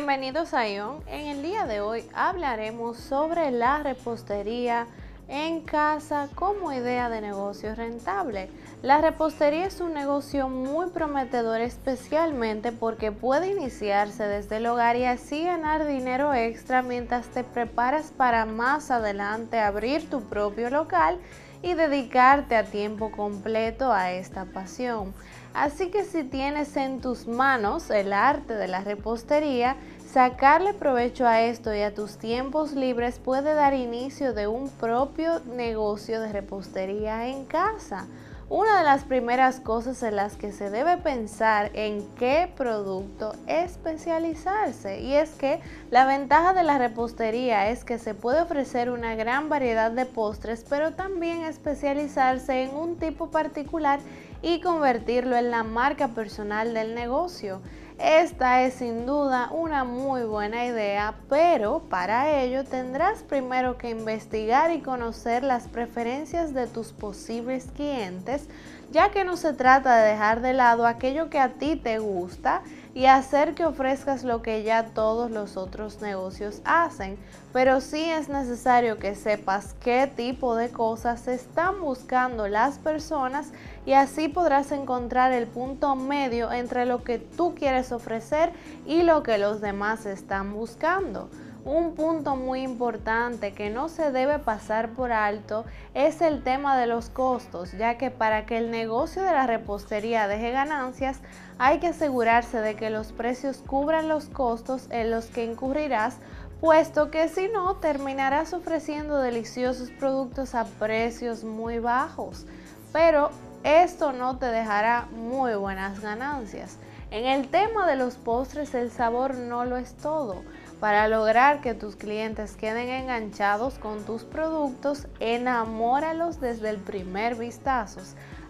Bienvenidos a ION. En el día de hoy hablaremos sobre la repostería en casa como idea de negocio rentable. La repostería es un negocio muy prometedor especialmente porque puede iniciarse desde el hogar y así ganar dinero extra mientras te preparas para más adelante abrir tu propio local y dedicarte a tiempo completo a esta pasión. Así que si tienes en tus manos el arte de la repostería, sacarle provecho a esto y a tus tiempos libres puede dar inicio de un propio negocio de repostería en casa. Una de las primeras cosas en las que se debe pensar en qué producto especializarse y es que la ventaja de la repostería es que se puede ofrecer una gran variedad de postres pero también especializarse en un tipo particular y convertirlo en la marca personal del negocio. Esta es sin duda una muy buena idea, pero para ello tendrás primero que investigar y conocer las preferencias de tus posibles clientes, ya que no se trata de dejar de lado aquello que a ti te gusta y hacer que ofrezcas lo que ya todos los otros negocios hacen, pero sí es necesario que sepas qué tipo de cosas están buscando las personas y así podrás encontrar el punto medio entre lo que tú quieres ofrecer y lo que los demás están buscando. Un punto muy importante que no se debe pasar por alto es el tema de los costos, ya que para que el negocio de la repostería deje ganancias, hay que asegurarse de que los precios cubran los costos en los que incurrirás, puesto que si no, terminarás ofreciendo deliciosos productos a precios muy bajos. Pero esto no te dejará muy buenas ganancias. En el tema de los postres, el sabor no lo es todo. Para lograr que tus clientes queden enganchados con tus productos, enamóralos desde el primer vistazo.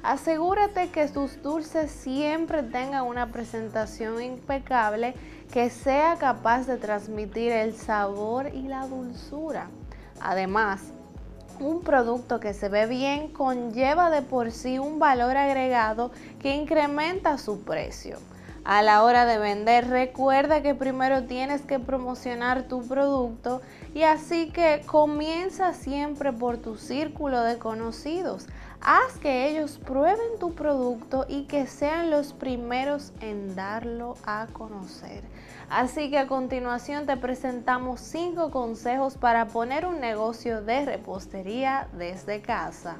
Asegúrate que tus dulces siempre tengan una presentación impecable que sea capaz de transmitir el sabor y la dulzura. Además, un producto que se ve bien conlleva de por sí un valor agregado que incrementa su precio a la hora de vender. Recuerda que primero tienes que promocionar tu producto y así que comienza siempre por tu círculo de conocidos. Haz que ellos prueben tu producto y que sean los primeros en darlo a conocer. Así que a continuación te presentamos 5 consejos para poner un negocio de repostería desde casa.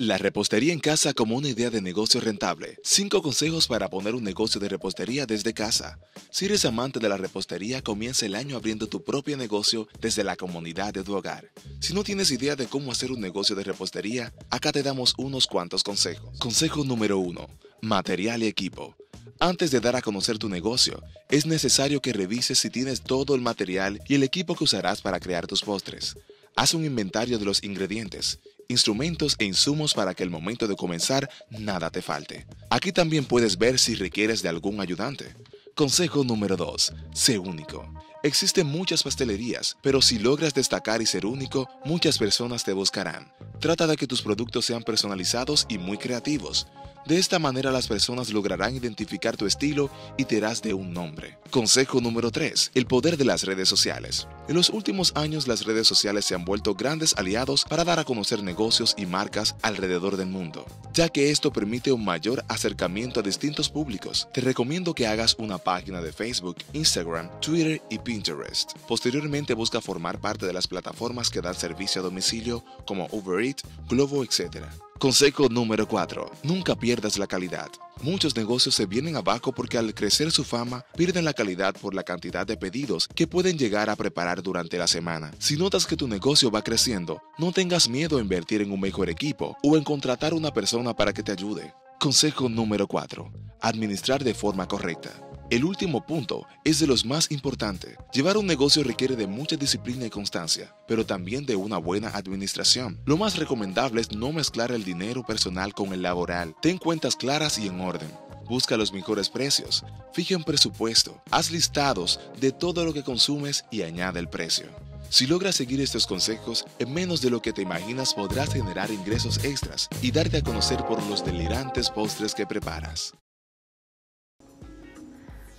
La repostería en casa como una idea de negocio rentable. 5 consejos para poner un negocio de repostería desde casa. Si eres amante de la repostería, comienza el año abriendo tu propio negocio desde la comunidad de tu hogar. Si no tienes idea de cómo hacer un negocio de repostería, acá te damos unos cuantos consejos. Consejo número 1. Material y equipo. Antes de dar a conocer tu negocio, es necesario que revises si tienes todo el material y el equipo que usarás para crear tus postres. Haz un inventario de los ingredientes instrumentos e insumos para que el momento de comenzar nada te falte. Aquí también puedes ver si requieres de algún ayudante. Consejo número 2. Sé único. Existen muchas pastelerías, pero si logras destacar y ser único, muchas personas te buscarán. Trata de que tus productos sean personalizados y muy creativos. De esta manera las personas lograrán identificar tu estilo y te darás de un nombre. Consejo número 3. El poder de las redes sociales. En los últimos años las redes sociales se han vuelto grandes aliados para dar a conocer negocios y marcas alrededor del mundo, ya que esto permite un mayor acercamiento a distintos públicos. Te recomiendo que hagas una página de Facebook, Instagram, Twitter y Pinterest. Posteriormente busca formar parte de las plataformas que dan servicio a domicilio como Uber Eats, Globo, etc. Consejo número 4. Nunca pierdas la calidad. Muchos negocios se vienen abajo porque al crecer su fama pierden la calidad por la cantidad de pedidos que pueden llegar a preparar durante la semana. Si notas que tu negocio va creciendo, no tengas miedo a invertir en un mejor equipo o en contratar una persona para que te ayude. Consejo número 4. Administrar de forma correcta. El último punto es de los más importantes. Llevar un negocio requiere de mucha disciplina y constancia, pero también de una buena administración. Lo más recomendable es no mezclar el dinero personal con el laboral. Ten cuentas claras y en orden. Busca los mejores precios. Fija un presupuesto. Haz listados de todo lo que consumes y añade el precio. Si logras seguir estos consejos, en menos de lo que te imaginas podrás generar ingresos extras y darte a conocer por los delirantes postres que preparas.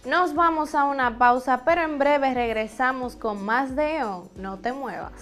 Nos vamos a una pausa, pero en breve regresamos con más de EON. No te muevas.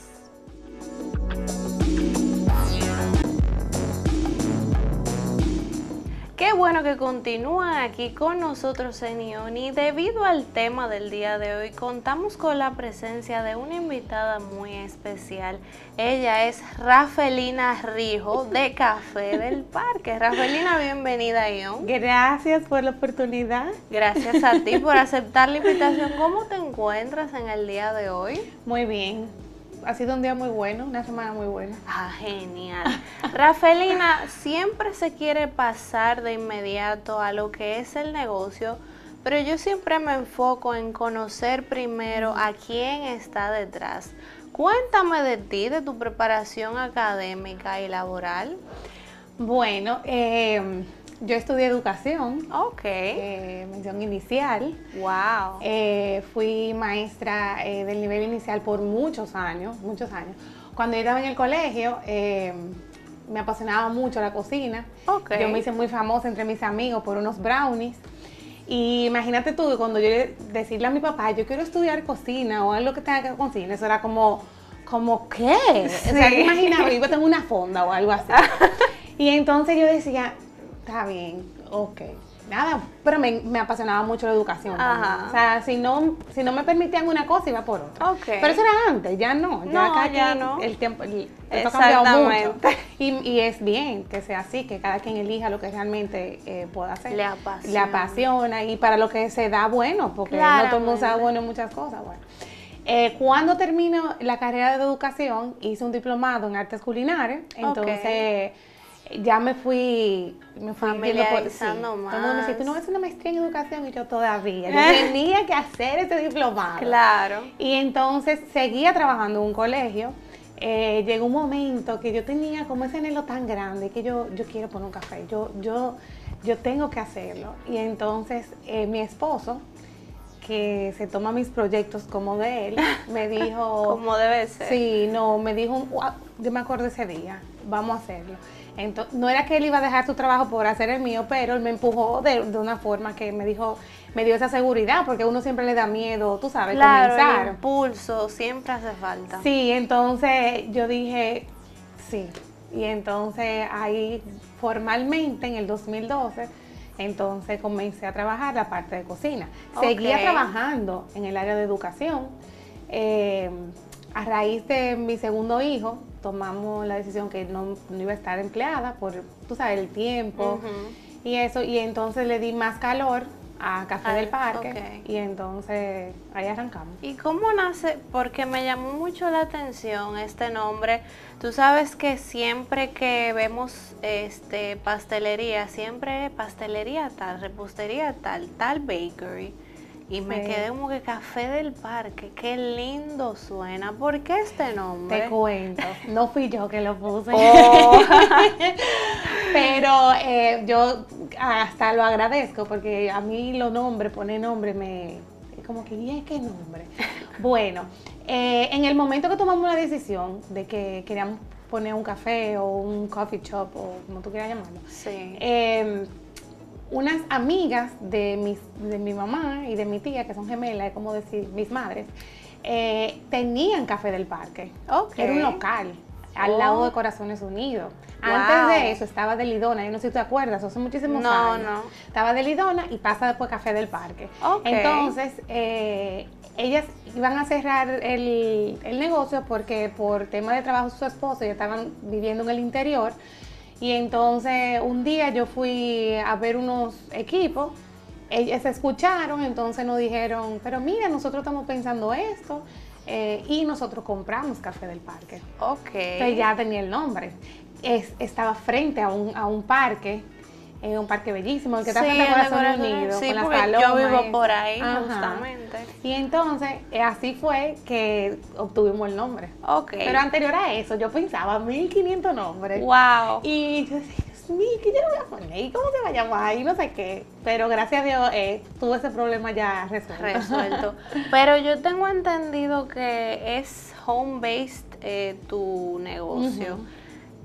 Qué bueno que continúan aquí con nosotros en ION y debido al tema del día de hoy contamos con la presencia de una invitada muy especial. Ella es Rafelina Rijo de Café del Parque. Rafelina, bienvenida a ION. Gracias por la oportunidad. Gracias a ti por aceptar la invitación. ¿Cómo te encuentras en el día de hoy? Muy bien ha sido un día muy bueno, una semana muy buena. Ah, genial. Rafelina, siempre se quiere pasar de inmediato a lo que es el negocio, pero yo siempre me enfoco en conocer primero a quién está detrás. Cuéntame de ti, de tu preparación académica y laboral. Bueno, eh, yo estudié educación. Ok. Eh, mención inicial. Wow. Eh, fui maestra eh, del nivel inicial por muchos años, muchos años. Cuando yo estaba en el colegio, me apasionaba mucho la cocina. Okay. Yo me hice muy famosa entre mis amigos por unos brownies. Y imagínate tú, cuando yo decirle a mi papá, yo quiero estudiar cocina o algo que tenga que ver con cocina, eso era como, como ¿qué? O sea, imaginaba, a tener una fonda o algo así. y entonces yo decía, está bien, ok. Nada, pero me, apasionaba mucho la educación. O sea, si no, si no me permitían una cosa, iba por otra. Okay. Pero eso era antes, ya no. Ya no, ya no. El tiempo, el, esto ha cambiado mucho. Y, y, es bien que sea así, que cada quien elija lo que realmente eh, pueda hacer. Le apasiona. Le apasiona y para lo que se da bueno, porque no todo el mundo da bueno en muchas cosas. Bueno. Eh, cuando termino la carrera de educación, hice un diplomado en artes culinarias. Entonces ya me fui, me fui familiarizando por, sí. más. Todo el mundo me decía, tú no haces una maestría en educación y yo todavía. Yo tenía que hacer ese diplomado. Claro. Y entonces seguía trabajando en un colegio. Eh, llegó un momento que yo tenía como ese anhelo tan grande que yo, yo quiero poner un café. Yo, yo, yo tengo que hacerlo. Y entonces eh, mi esposo, que se toma mis proyectos como de él, me dijo... como debe ser. Sí, no, me dijo, yo me acuerdo ese día, vamos a hacerlo. Entonces, no era que él iba a dejar su trabajo por hacer el mío, pero él me empujó de, una forma que me dijo, me dio esa seguridad, porque uno siempre le da miedo, tú sabes, claro, comenzar. El impulso siempre hace falta. Sí, entonces yo dije, sí. Y entonces ahí formalmente en el 2012, entonces comencé a trabajar la parte de cocina. Seguía trabajando en el área de educación. Eh, a raíz de mi segundo hijo, tomamos la decisión que no, iba a estar empleada por, tú sabes, el tiempo y eso, y entonces le di más calor a Café del Parque y entonces ahí arrancamos. ¿Y cómo nace? Porque me llamó mucho la atención este nombre. Tú sabes que siempre que vemos este pastelería, siempre pastelería tal, repostería tal, tal bakery y me quedé como que Café del Parque, qué lindo suena. ¿Por qué este nombre? Te cuento, no fui yo que lo puse. Oh. Pero eh, yo hasta lo agradezco porque a mí lo nombre, pone nombre, me... Como que, ¿y qué nombre? Bueno, eh, en el momento que tomamos la decisión de que queríamos poner un café o un coffee shop o como tú quieras llamarlo, sí. Eh, unas amigas de, mis, de mi mamá y de mi tía, que son gemelas, es como decir, mis madres, eh, tenían Café del Parque. Era un local al lado de oh. Corazones Unidos. Antes de eso estaba de Lidona, yo no sé si te acuerdas, hace muchísimos años. No, no. Estaba de Lidona y pasa después Café del Parque. Entonces, eh, ellas iban a cerrar el, el, negocio porque por tema de trabajo su esposo ya estaban viviendo en el interior y entonces un día yo fui a ver unos equipos, ellos se escucharon, entonces nos dijeron, pero mira, nosotros estamos pensando esto. Eh, y nosotros compramos Café del Parque. Ok. Entonces ya tenía el nombre. Es, estaba frente a un, a un parque es un parque bellísimo, el que está frente a Corazón Unido, sí, con las Yo vivo por ahí, justamente. Y entonces, eh, así fue que obtuvimos el nombre. Ok. Pero anterior a eso, yo pensaba 1500 nombres. Wow. Y yo decía, Dios ¿qué yo le voy a poner? ¿Y cómo se va a llamar? Y no sé qué. Pero gracias a Dios, eh, tuve ese problema ya resuelto. Resuelto. Pero yo tengo entendido que es home-based eh, tu negocio.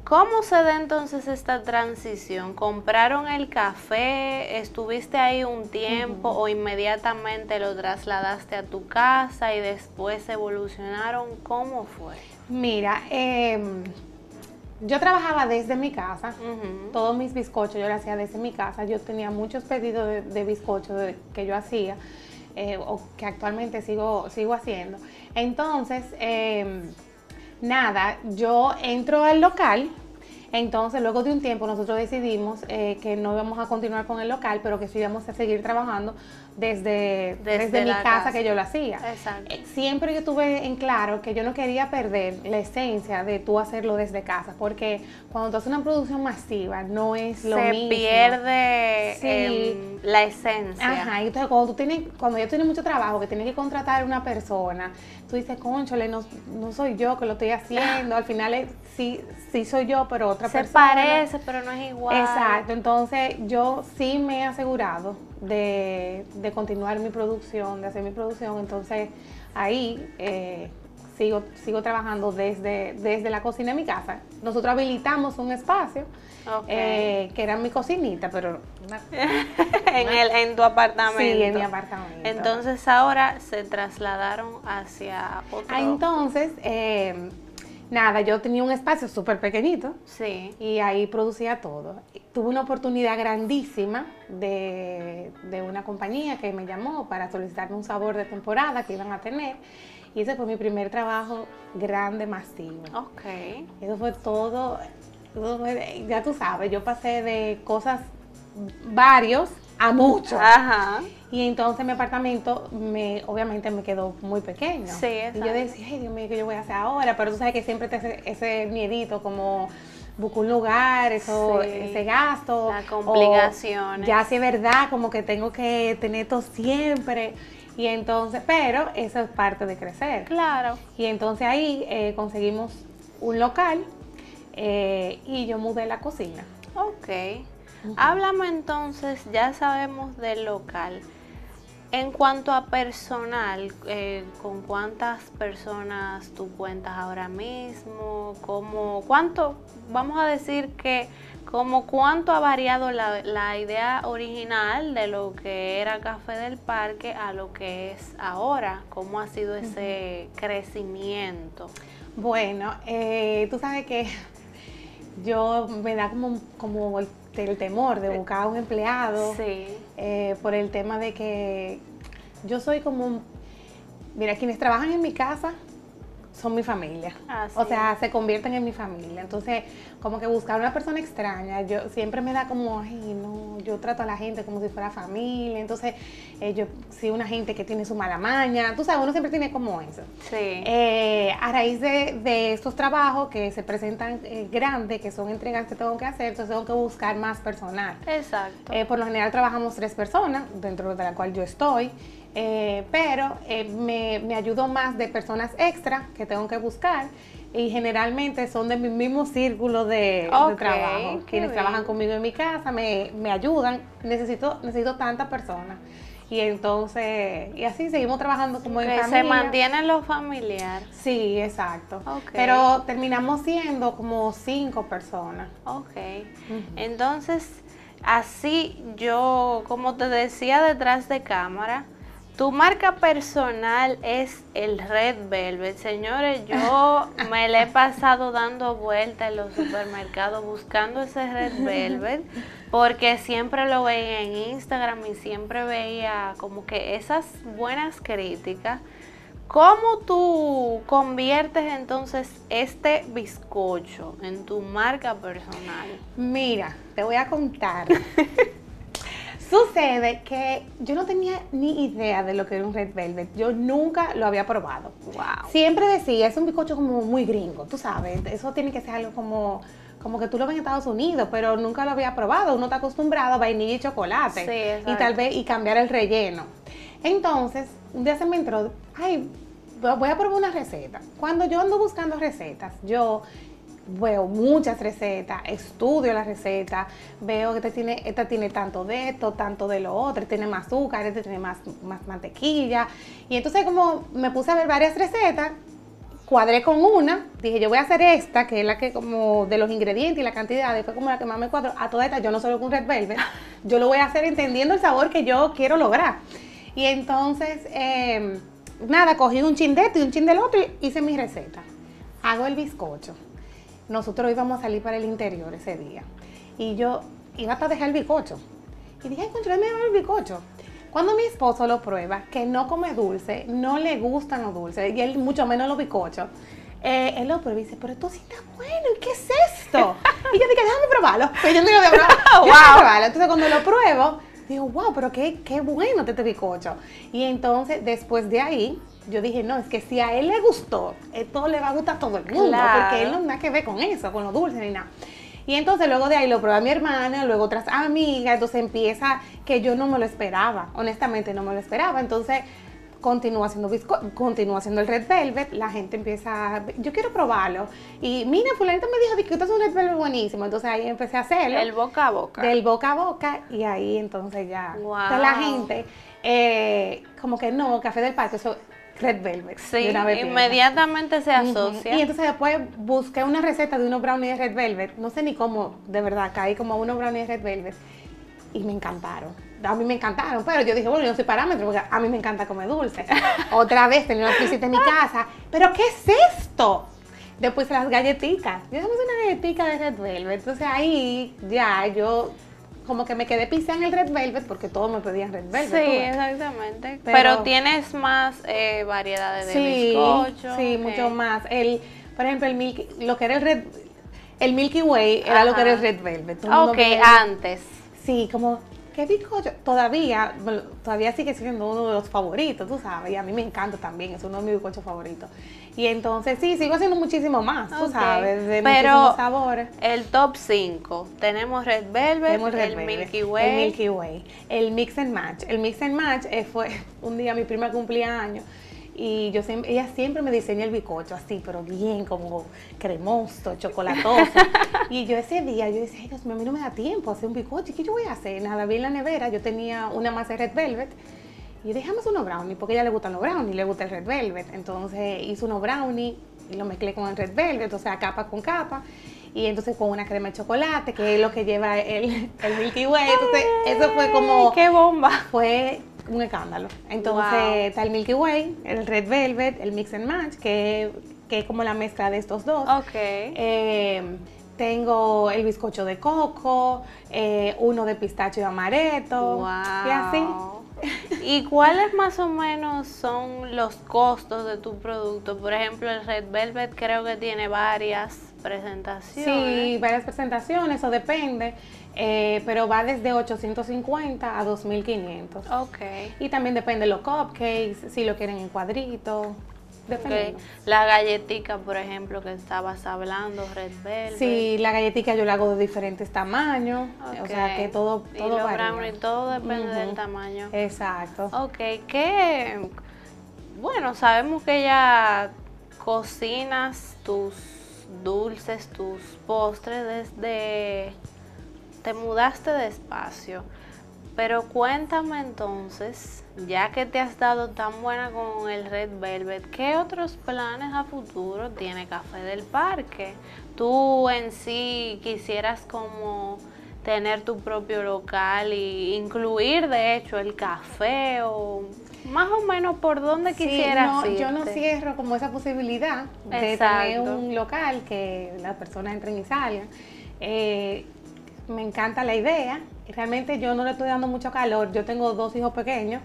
¿Cómo se da entonces esta transición? ¿Compraron el café? ¿Estuviste ahí un tiempo o inmediatamente lo trasladaste a tu casa y después evolucionaron? ¿Cómo fue? Mira, em, yo trabajaba desde mi casa, todos mis bizcochos yo lo hacía desde mi casa, yo tenía muchos pedidos de, de bizcochos que yo hacía, eh, o que actualmente sigo, sigo haciendo. Entonces, em, nada, yo entro al local, entonces, luego de un tiempo, nosotros decidimos eh, que no íbamos a continuar con el local, pero que sí íbamos a seguir trabajando desde, desde, mi casa, que yo lo hacía. Exacto. Eh, siempre yo tuve en claro que yo no quería perder la esencia de tú hacerlo desde casa, porque cuando tú haces una producción masiva no es lo Se mismo. pierde Sí. La esencia. Ajá, y entonces cuando tú tienes, cuando ya tienes mucho trabajo, que tienes que contratar a una persona, tú dices, conchole, no, no soy yo que lo estoy haciendo, al final es- sí, sí soy yo, pero otra Se persona. parece, pero no es igual. Exacto, entonces yo sí me he asegurado de, de continuar mi producción, de hacer mi producción, entonces ahí eh, sigo, sigo trabajando desde, desde la cocina de mi casa. Nosotros habilitamos un espacio eh, que era mi cocinita, pero una- en, el, en tu apartamento. sí, en mi apartamento. Entonces ahora se trasladaron hacia otro. Ah, entonces, eh, nada, yo tenía un espacio súper pequeñito Sí. y ahí producía todo. Tuve una oportunidad grandísima de, de una compañía que me llamó para solicitarme un sabor de temporada que iban a tener. Y ese fue mi primer trabajo grande, masivo. Ok. Eso fue todo, eso fue ya tú sabes, yo pasé de cosas varios a muchos. Ajá. Y entonces mi apartamento, me, obviamente, me quedó muy pequeño. Sí, Y exacto. yo decía, ay, Dios mío, ¿qué yo voy a hacer ahora? Pero tú sabes que siempre te hace ese miedito, como buscar un lugar, eso, Sí. ese gasto. Las o complicaciones. Ya si es verdad, como que tengo que tener todo siempre. Y entonces, pero eso es parte de crecer. Claro. Y entonces ahí eh, conseguimos un local eh, y yo mudé la cocina. Ok. Háblame entonces, ya sabemos del local. En cuanto a personal, eh, ¿con cuántas personas tú cuentas ahora mismo? ¿Cómo, ¿Cuánto? Vamos a decir que como cuánto ha variado la, la idea original de lo que era Café del Parque a lo que es ahora. ¿Cómo ha sido ese crecimiento? Bueno, eh, tú sabes que yo me da como, como el, el temor de buscar a un empleado Sí. Eh, por el tema de que yo soy como, mira, quienes trabajan en mi casa son mi familia. Así o sea, se convierten en mi familia. Entonces, como que buscar una persona extraña, yo siempre me da como, ay, no, yo trato a la gente como si fuera familia. Entonces, eh, yo sí una gente que tiene su mala maña. Tú sabes, uno siempre tiene como eso. Sí. Eh, a raíz de, de estos trabajos que se presentan eh, grandes, que son entregas que tengo que hacer, entonces tengo que buscar más personal. Exacto. Por lo general trabajamos tres personas, dentro de la cual yo estoy, eh, pero eh, me, me ayudo más de personas extra que tengo que buscar y generalmente son de mi mismo círculo de, trabajo. Quienes bien. trabajan conmigo en mi casa me, me ayudan, necesito, necesito tantas personas. Y entonces, y así seguimos trabajando como en que familia. se mantiene lo familiar. Sí, exacto. Pero terminamos siendo como cinco personas. Ok. Entonces, así yo, como te decía detrás de cámara, tu marca personal es el Red Velvet. Señores, yo me le he pasado dando vueltas en los supermercados buscando ese Red Velvet porque siempre lo veía en Instagram y siempre veía como que esas buenas críticas. ¿Cómo tú conviertes entonces este bizcocho en tu marca personal? Mira, te voy a contar. Sucede que yo no tenía ni idea de lo que era un Red Velvet. Yo nunca lo había probado. Wow. Siempre decía, es un bizcocho como muy gringo, tú sabes. Eso tiene que ser algo como, como que tú lo ves en Estados Unidos, pero nunca lo había probado. Uno está acostumbrado a vainilla y chocolate. Sí, exacto. y tal vez, y cambiar el relleno. Entonces, un día se me entró, ay, voy a probar una receta. Cuando yo ando buscando recetas, yo veo muchas recetas, estudio las recetas, veo que esta tiene, esta tiene tanto de esto, tanto de lo otro, este tiene más azúcar, este tiene más, más mantequilla. Y entonces como me puse a ver varias recetas cuadré con una, dije yo voy a hacer esta, que es la que como de los ingredientes y la cantidad, fue como la que más me cuadró. A toda esta yo no solo con Red Velvet, yo lo voy a hacer entendiendo el sabor que yo quiero lograr. Y entonces, em, nada, cogí un chin de esto y un chin del otro y hice mi receta. Hago el bizcocho. Nosotros íbamos a salir para el interior ese día. Y yo iba a dejar el bizcocho. Y dije, encontré el bizcocho. Cuando mi esposo lo prueba, que no come dulce, no le gustan los dulces, y él mucho menos los bizcochos, eh, él lo prueba y dice, pero esto sí está bueno, ¿y qué es esto? y yo dije, déjame probarlo. Pues yo no lo probar. wow. Entonces cuando lo pruebo, digo, wow, pero qué, qué bueno este bizcocho. Y entonces, después de ahí, yo dije, no, es que si a él le gustó, esto le va a gustar a todo el mundo, porque él no tiene nada que ver con eso, con los dulces ni nada. Y entonces luego de ahí lo prueba mi hermana, luego otras amigas, entonces empieza que yo no me lo esperaba, honestamente no me lo esperaba. Entonces continúa haciendo continúa haciendo el red velvet, la gente empieza, yo quiero probarlo. Y mira, fulanita me dijo que esto es un red velvet buenísimo, entonces ahí empecé a hacerlo. El boca a boca. Del boca a boca y ahí entonces ya. Wow. la gente, eh, como que no, Café del Parque, eso Red Velvet. Sí, inmediatamente se asocia. Y entonces después busqué una receta de unos brownies de Red Velvet. No sé ni cómo, de verdad, caí como unos brownies de Red Velvet. Y me encantaron. A mí me encantaron, pero yo dije, bueno, yo no soy parámetro porque a mí me encanta comer dulce. Otra vez tenía una crisis en mi casa. ¿Pero qué es esto? Después las galletitas. Yo hacemos una galletita de Red Velvet. Entonces ahí ya yo como que me quedé pisada en el Red Velvet porque todos me pedían Red Velvet. Sí, exactamente. Pero, tienes más eh, variedades de sí, bizcocho. Sí, mucho más. El, por ejemplo, el Milky, lo que era el Red, el Milky Way era lo que era el Red Velvet. ok, antes. Sí, como ¿Qué bizcocho? Todavía, todavía sigue siendo uno de los favoritos, tú sabes, y a mí me encanta también, es uno de mis bizcochos favoritos. Y entonces, sí, sigo haciendo muchísimo más, tú sabes, de Pero sabores. el top 5, tenemos Red Velvet, el Milky Way. El Milky Way, el Mix and Match. El Mix and Match eh, fue un día mi prima cumplía años y yo siempre, ella siempre me diseña el bicocho así, pero bien, como cremoso, chocolatoso. y yo ese día, yo decía, Dios mío, a mí no me da tiempo hacer un bicocho, ¿qué yo voy a hacer? Nada, vi en la nevera, yo tenía una masa de red velvet, y dejamos unos brownies, porque a ella le gustan los brownies, le gusta el red velvet. Entonces hice unos brownies y lo mezclé con el red velvet, o sea, capa con capa. Y entonces con una crema de chocolate, que es lo que lleva el, el Milky Way. Entonces, eso fue como. ¡Qué bomba! Fue un escándalo. Entonces está el Milky Way, el Red Velvet, el Mix and Match, que, es como la mezcla de estos dos. Ok. Eh, tengo el bizcocho de coco, eh, uno de pistacho y amaretto. Wow. Y así. ¿Y cuáles más o menos son los costos de tu producto? Por ejemplo, el Red Velvet creo que tiene varias presentaciones. Sí, varias presentaciones, eso depende. Eh, pero va desde 850 a 2500. Ok. Y también depende de los cupcakes, si lo quieren en cuadritos. Okay. La galletica, por ejemplo, que estabas hablando, Red Velvet. Sí, la galletica yo la hago de diferentes tamaños. O sea que todo, todo y todo depende del tamaño. Exacto. Ok, ¿qué? Bueno, sabemos que ya cocinas tus dulces, tus postres desde te mudaste de espacio, pero cuéntame entonces, ya que te has dado tan buena con el Red Velvet, ¿qué otros planes a futuro tiene Café del Parque? Tú en sí quisieras como tener tu propio local e incluir de hecho el café o más o menos por dónde quisieras sí, no, Yo no cierro como esa posibilidad de tener un local que las personas entren y salgan. Eh, me encanta la idea. Realmente yo no le estoy dando mucho calor. Yo tengo dos hijos pequeños.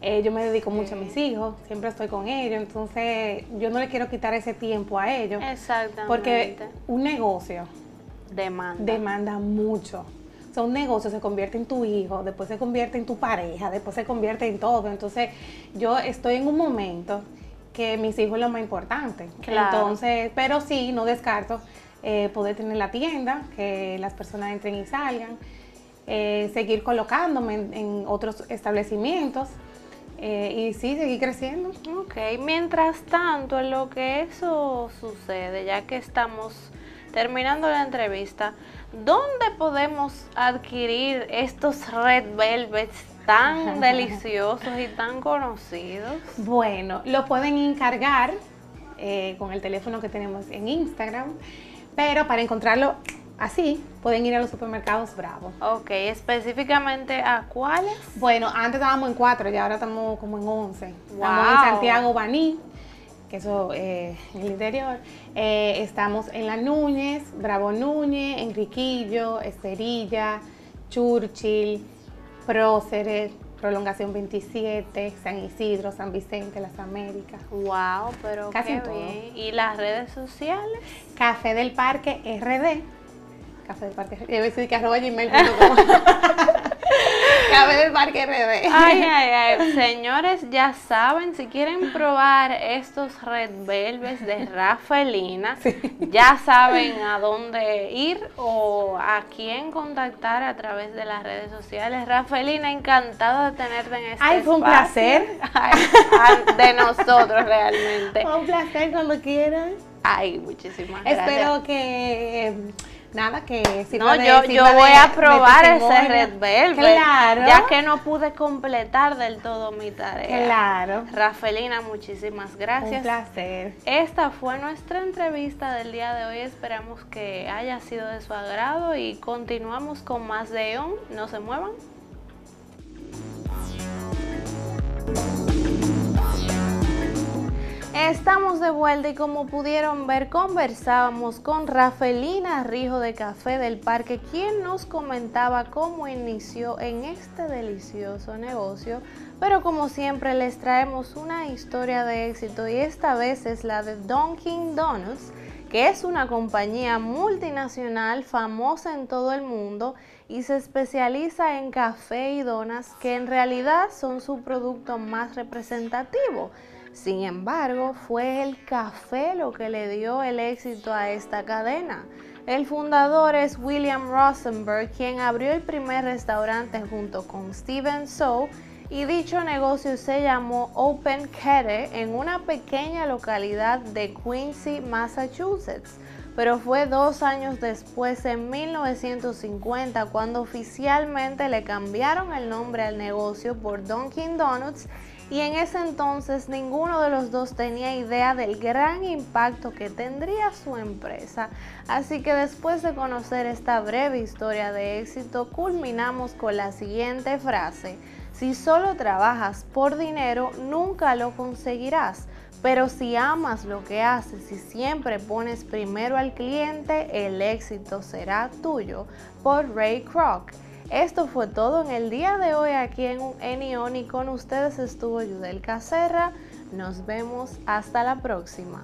Eh, yo me dedico mucho a mis hijos, siempre estoy con ellos, entonces yo no le quiero quitar ese tiempo a ellos. Exactamente. Porque un negocio demanda, demanda mucho. O sea, un negocio se convierte en tu hijo, después se convierte en tu pareja, después se convierte en todo. Entonces, yo estoy en un momento que mis hijos es lo más importante. Entonces, pero sí, no descarto eh, poder tener la tienda, que las personas entren y salgan, eh, seguir colocándome en, otros establecimientos eh, y sí, seguir creciendo. Ok, mientras tanto, en lo que eso sucede, ya que estamos terminando la entrevista, ¿dónde podemos adquirir estos Red Velvets tan deliciosos y tan conocidos? Bueno, lo pueden encargar eh, con el teléfono que tenemos en Instagram. Pero para encontrarlo así, pueden ir a los supermercados Bravo. Ok, específicamente a cuáles? Bueno, antes estábamos en cuatro y ahora estamos como en once. Estamos en Santiago Baní, que eso eh, en el interior. Eh, estamos en La Núñez, Bravo Núñez, Enriquillo, Esterilla, Churchill, Próceres, Prolongación 27, San Isidro, San Vicente, Las Américas. Wow, pero Casi qué bien. ¿Y las redes sociales? Café del Parque RD. Café del Parque RD. decir que arroba Café del Parque RD. Ay, ay, ay. Señores, ya saben, si quieren probar estos Red Velves de Rafaelina, ya saben a dónde ir o a quién contactar a través de las redes sociales. Rafaelina, encantada de tenerte en este Ay, fue un placer. de nosotros realmente. Fue un placer cuando quieran. Ay, muchísimas gracias. Espero que nada que si no yo, yo voy a probar ese red velvet claro. ya que no pude completar del todo mi tarea. Claro. Rafelina muchísimas gracias. Un placer. Esta fue nuestra entrevista del día de hoy. Esperamos que haya sido de su agrado y continuamos con más de ON. No se muevan Estamos de vuelta y como pudieron ver conversábamos con Rafelina Rijo de Café del Parque, quien nos comentaba cómo inició en este delicioso negocio, pero como siempre les traemos una historia de éxito y esta vez es la de Dunkin' Donuts, que es una compañía multinacional famosa en todo el mundo y se especializa en café y donas que en realidad son su producto más representativo. Sin embargo, fue el café lo que le dio el éxito a esta cadena. El fundador es William Rosenberg, quien abrió el primer restaurante junto con Steven So y dicho negocio se llamó Open Kete en una pequeña localidad de Quincy, Massachusetts. Pero fue dos años después, en 1950, cuando oficialmente le cambiaron el nombre al negocio por Dunkin' Donuts y en ese entonces ninguno de los dos tenía idea del gran impacto que tendría su empresa. Así que después de conocer esta breve historia de éxito, culminamos con la siguiente frase. Si solo trabajas por dinero, nunca lo conseguirás. Pero si amas lo que haces y siempre pones primero al cliente, el éxito será tuyo. Por Ray Kroc. Esto fue todo en el día de hoy aquí en Enion y con ustedes estuvo Yudel Caserra. Nos vemos hasta la próxima.